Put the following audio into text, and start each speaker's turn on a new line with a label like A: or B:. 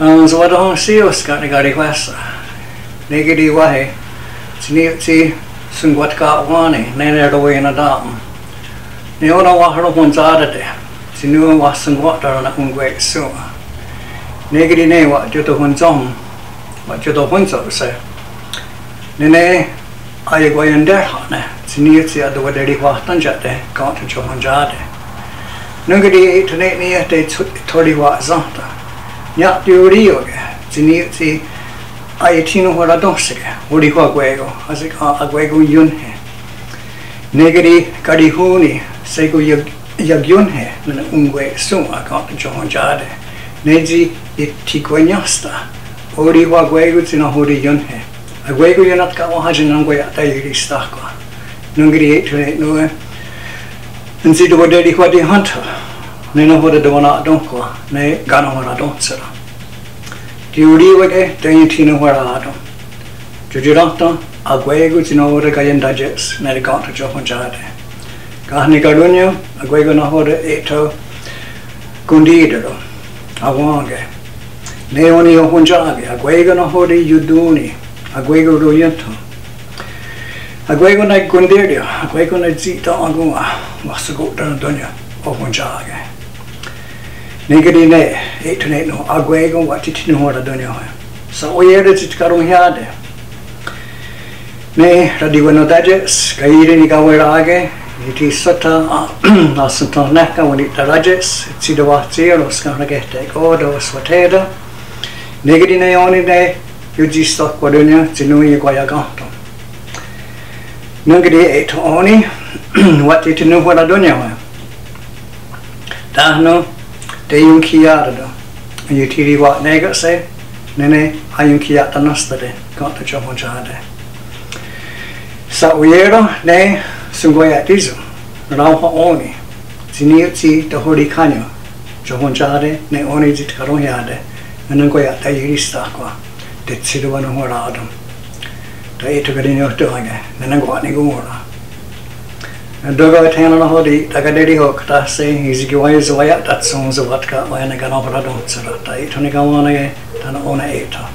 A: ang suwa dong sius ka ni kari kwes ni gidi wahi sini si sungwat ka wani ni ni rawi na dam ni ona wahro pun zada de sini wa sungwat dara na ungwe su ni gidi ni wa juto hun zong wa juto hun zo se. Ni ni ai gwa yen der ha ne sini si adu wa deri wa tan jate ka tu jo hun jade nungidi tne ni te thori wa zata ja teorioga sini si aichino hora dosega uriho aguego asik aguego yunhe negeri karihuni sego yagyunhe mena ungue suma kanta johonjade neji itikuenyasta uriho aguego tsino hori yunhe aguego yunat kawa hajinangue atayiri stakwa nungri etune nue Nzi do de di hwa de hunter ne no hore do na don ko ne ga no hora don uri ni ti don ton a gwe gu ti no hore ga yen dajes ne ga to jo hon jade ga ni ga do nyo a gwe gu no hore e to gundi de do a wange ne oni o jage a gwe gu no hore yuduni a gwe gu do yento Agwego na gunderia, agwego na zita agua, wasago dan donya, o honjage. Negeri ini, itu ni no, aku ego wa titi hora dunia ha. Sa o yere titi karung hiade. Ne, radi wa no daje, skaire ni gawe rage, ni ti sota na sota neka wa ni taraje, ti do wa ti ro ska. Negeri ne oni ne, yu ji sta kwa dunia, ti no ye. Negeri itu oni, wa titi ni hora dunia ha. Tahno, wala donya wa tahno te yung kia do you tiri wa nega se nene ayun kia tanasta de ka to chomo jade sa uyero ne sungoya tizu rao ha oni sini ti to hori kanyo chomo jade ne oni jit karo yade nene ko ya ta yiri sta kwa. Te tsiru wa no hora adam ta e tukari ni go ani gumora doga tena na Dogoitenanahodí, tagadiriho ktasi, izgiwai zwayat, tatsun zwat ka, wayanaganopra duntsura, ta itunigawanaye, tan ona eta.